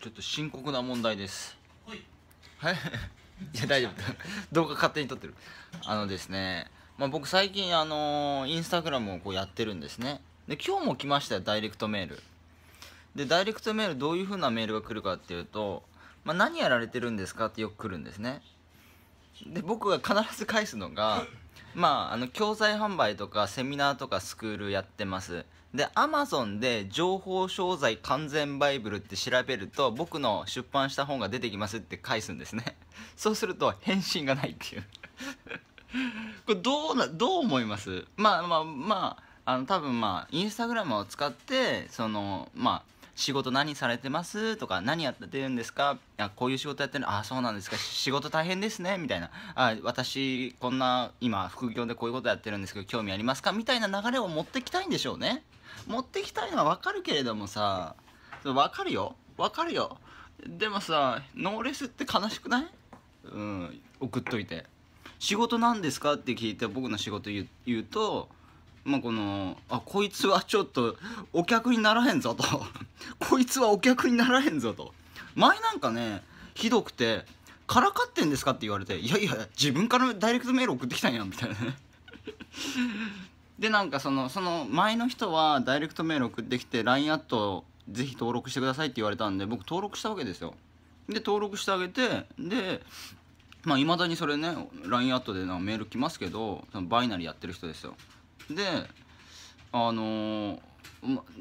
ちょっと深刻な問題です。はい。はい。いや大丈夫。動画勝手に撮ってる。あのですね、まあ、僕最近あのインスタグラムをこうやってるんですね。で今日も来ましたよダイレクトメール。でダイレクトメールどういう風なメールが来るかっていうと、まあ、何やられてるんですかってよく来るんですね。で僕が必ず返すのが まああの教材販売とかセミナーとかスクールやってますで Amazon で情報商材完全バイブルって調べると僕の出版した本が出てきますって返すんですね。そうすると返信がないっていう。これどうなどう思います？まあまあまああの多分まあインスタグラムを使ってそのまあ仕事何されてます？とか何やってるんですか？あこういう仕事やってる。あそうなんですか。仕事大変ですね。みたいな。あ私こんな今副業でこういうことやってるんですけど興味ありますか？みたいな流れを持ってきたいんでしょうね。持ってきたいのは分かるけれどもさ分かるよ。分かるよ。でもさノーレスって悲しくない？うん送っといて。仕事なんですか？って聞いて僕の仕事言う言うとまあこのあこいつはちょっとお客にならへんぞと。こいつはお客にならへんぞと。前なんかねひどくて「からかってんですか?」って言われて「いやいや自分からダイレクトメール送ってきたんや」みたいなね。でなんかそのその前の人はダイレクトメール送ってきて LINE アットぜひ登録してくださいって言われたんで僕登録したわけですよ。で登録してあげてでまあいまだにそれね LINE アットでなメール来ますけどそのバイナリーやってる人ですよ。であのー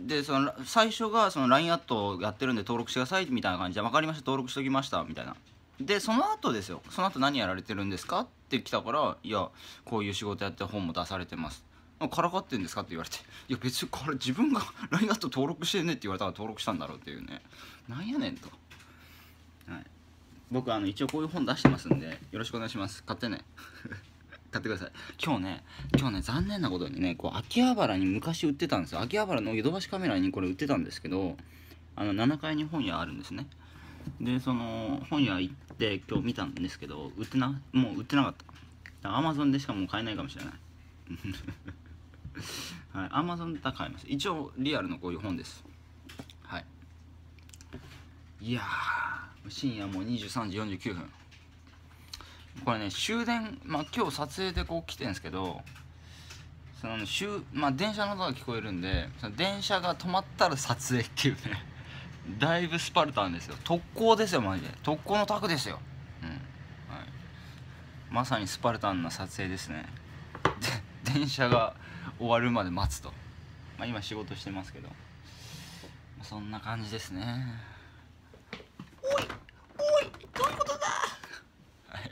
でその最初がその LINE アットやってるんで登録してくださいみたいな感じで分かりました登録しておきましたみたいな。でその後ですよ。その後何やられてるんですかって来たからいやこういう仕事やって本も出されてます。からかってんですかって言われて。いや別にこれ自分が LINE アット登録してねって言われたら登録したんだろうっていうね。なんやねんと、はい、僕あの一応こういう本出してますんでよろしくお願いします。買ってね。買ってください。今日ね今日ね残念なことにねこう秋葉原に昔売ってたんですよ。秋葉原のヨドバシカメラにこれ売ってたんですけどあの7階に本屋あるんですね。でその本屋行って今日見たんですけど売ってなもう売ってなかった。アマゾンでしかもう買えないかもしれない。はいアマゾンだったら買えます。一応リアルのこういう本です。はい。いや深夜もう23時49分。これね終電まあ今日撮影でこう来てんですけどその終まあ電車の音が聞こえるんでその電車が止まったら撮影っていうね だいぶスパルタンですよ。特攻ですよマジで。特攻のタクですよ。うん。はい。まさにスパルタンな撮影ですね。で電車が終わるまで待つと。まあ今仕事してますけど。そんな感じですね。おいおいどういうことだ？はい。い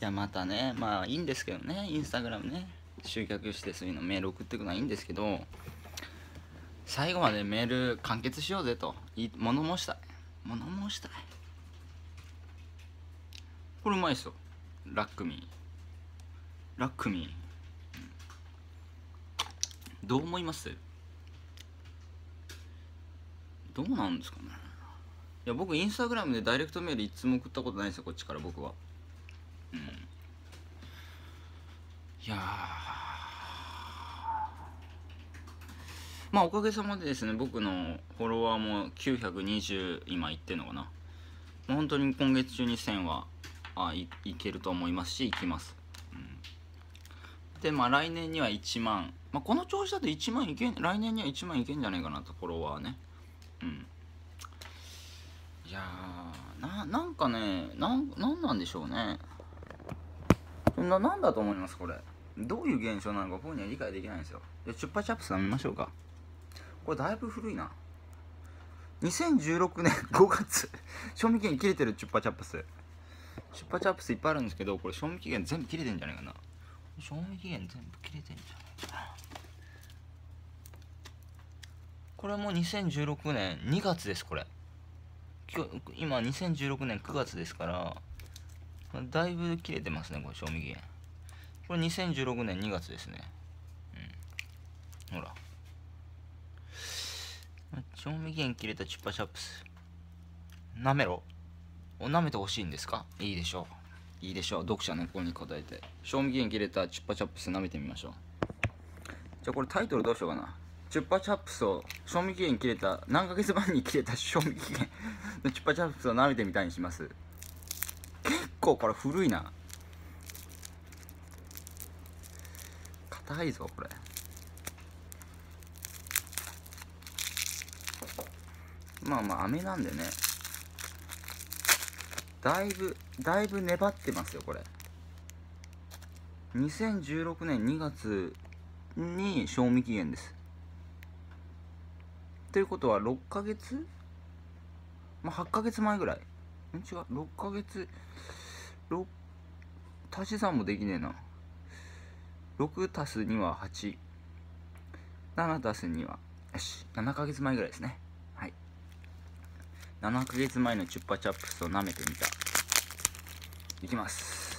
やまたねまあいいんですけどね。インスタグラムね。集客してそういうのメール送ってくのはいいんですけど。最後までメール完結しようぜと。物申したい。物申したい。これうまいですよ。ラックミー。ラックミどう思います？どうなんですかね。いや僕インスタグラムでダイレクトメールいつも送ったことないですよこっちから僕は。うん。いやまあおかげさまでですね僕のフォロワーも920今いってんのかな。本当に今月中に1000はあいいけると思いますしいきます、でまあ来年には1万、まあ、この調子だと1万いけん来年には1万いけんじゃないかなとフォロワーね。うん。いやーななんかねなんなんなんでしょうね。ななんだと思いますこれ。どういう現象なのか僕には理解できないんですよ。じゃチュッパチャップス飲みましょうか。これだいぶ古いな。2016年 5月賞味期限切れてるチュッパチャップス。チュッパチャップスいっぱいあるんですけどこれ賞味期限全部切れてんじゃないかな。賞味期限全部切れてんじゃないかな。これも2016年2月ですこれ。今日今2016年9月ですからだいぶ切れてますねこれ賞味期限。これ2016年2月ですね。うん。ほら。賞味期限切れたチュッパチャップス。なめろ。お舐めてほしいんですか？いいでしょう。いいでしょう。読者の声に答えて。賞味期限切れたチュッパチャップス舐めてみましょう。じゃあこれタイトルどうしようかな。チュッパチャップスを賞味期限切れた何ヶ月前に切れた賞味期限。のチュッパチャップスを舐めてみたいにします。結構これ古いな。硬いぞこれ。まあまあ飴なんでね。だいぶだいぶ粘ってますよこれ。2016年2月に賞味期限です。ということは6ヶ月？まあ8ヶ月前ぐらい。ん？違う。6ヶ月？6足し算もできねえな。6足す2は87足す2はよし。7ヶ月前ぐらいですね。7ヶ月前のチュッパチャップスを舐めてみた。いきます。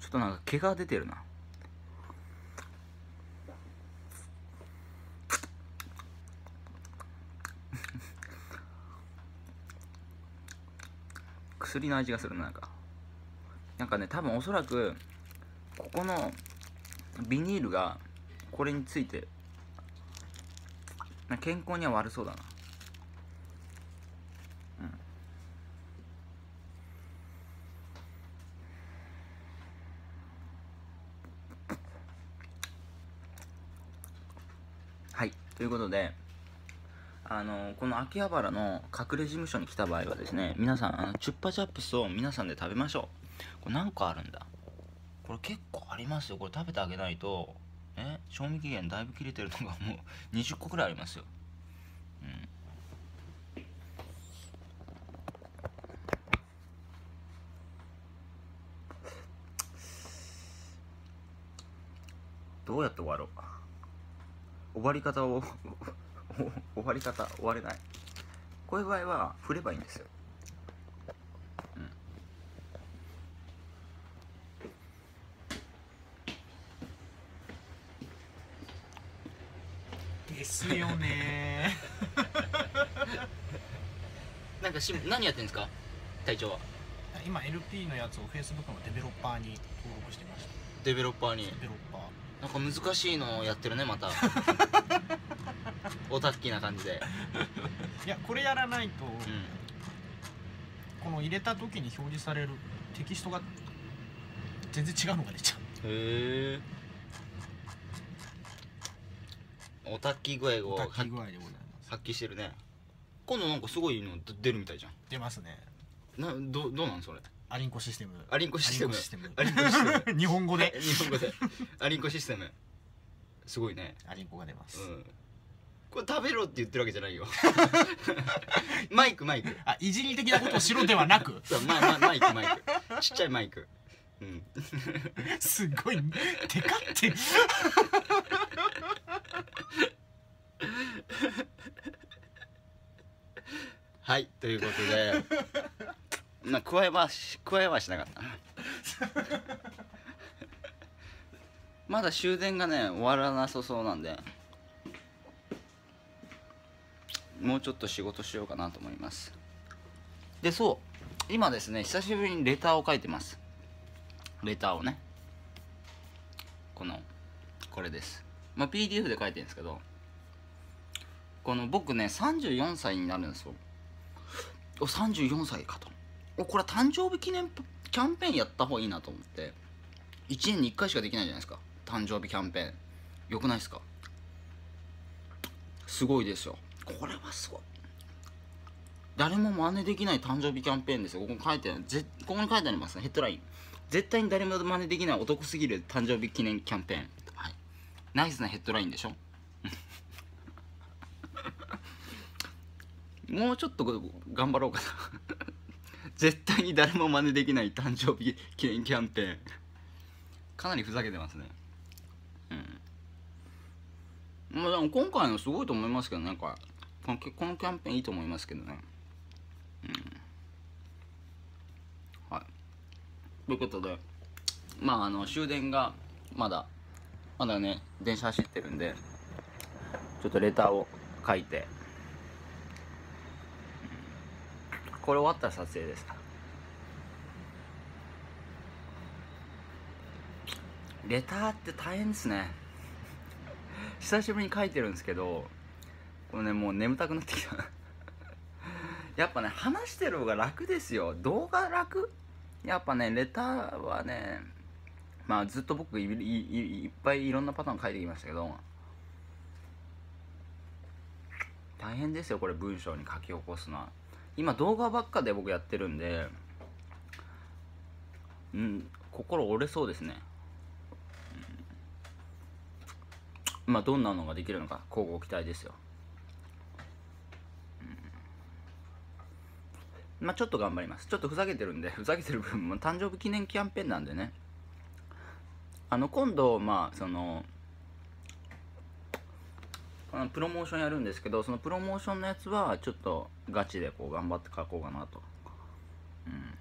ちょっとなんか毛が出てるな。薬の味がするななんか。なんかね多分おそらくここのビニールがこれについて健康には悪そうだなうんはいということであのこの秋葉原の隠れ事務所に来た場合はですね皆さんあのチュッパチャップスを皆さんで食べましょう。これ何個あるんだ？これ結構ありますよ。これ食べてあげないとえ賞味期限だいぶ切れてるのがもう20個くらいありますよ。うん。どうやって終わろう？終わり方を 終わり方終われない。こういう場合は振ればいいんですよ。ですよね。なんかし何やってんですか？隊長は。今 LP のやつを Facebook のデベロッパーに登録してました。デベロッパーに。デベロッパーなんか難しいのをやってるねまた。オタッキーな感じで。いやこれやらないと、うん。この入れた時に表示されるテキストが全然違うのが出ちゃう。へえオタッキー具合を発揮してるね。今度なんかすごいの出るみたいじゃん。出ますね。などどうなんそれ？アリンコシステム。アリンコシステム。アリンコシステム。日本語で。日本語で。アリンコシステム。すごいね。アリンコが出ます、うん。これ食べろって言ってるわけじゃないよ。マイクマイク。あいじり的なことをしろではなく。そうマママイクマイク。ちっちゃいマイク。うん。すごいテカって。はいということでまあ加えはし加えはしなかった。まだ終電がね終わらなさそうなんでもうちょっと仕事しようかなと思います。でそう今ですね久しぶりにレターを書いてます。レターをね。このこれです。まあ PDF で書いてるんですけどこの僕ね34歳になるんですよ。お34歳かと。これは誕生日記念キャンペーンやった方がいいなと思って。1年に1回しかできないじゃないですか。誕生日キャンペーン。よくないですか？すごいですよ。これはすごい。誰も真似できない誕生日キャンペーンですよ。ここに書いてある。ぜここに書いてあります。ねヘッドライン。絶対に誰も真似できないお得すぎる誕生日記念キャンペーン。はい。ナイスなヘッドラインでしょ？もうちょっと頑張ろうかな。絶対に誰も真似できない誕生日記念キャンペーン。かなりふざけてますね。うん。まあでも今回のすごいと思いますけどね。これこのこのキャンペーンいいと思いますけどね。うん。はい。ということでまああの終電がまだまだね電車走ってるんでちょっとレターを書いてこれ終わったら撮影ですか？レターって大変ですね。久しぶりに書いてるんですけどこれねもう眠たくなってきた。やっぱね話してる方が楽ですよ。動画楽？やっぱねレターはねまあずっと僕いいいいっぱいいろんなパターン書いてきましたけど。大変ですよこれ文章に書き起こすのは。今動画ばっかで僕やってるんでうん心折れそうですね、うん、まあどんなのができるのか交互期待ですよ、うん、まあちょっと頑張ります。ちょっとふざけてるんで ふざけてる部分も誕生日記念キャンペーンなんでね。あの今度まあそのあのプロモーションやるんですけどそのプロモーションのやつはちょっとガチでこう頑張って書こうかなと。うん。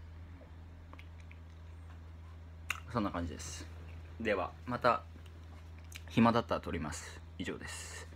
そんな感じです。ではまた暇だったら撮ります。以上です。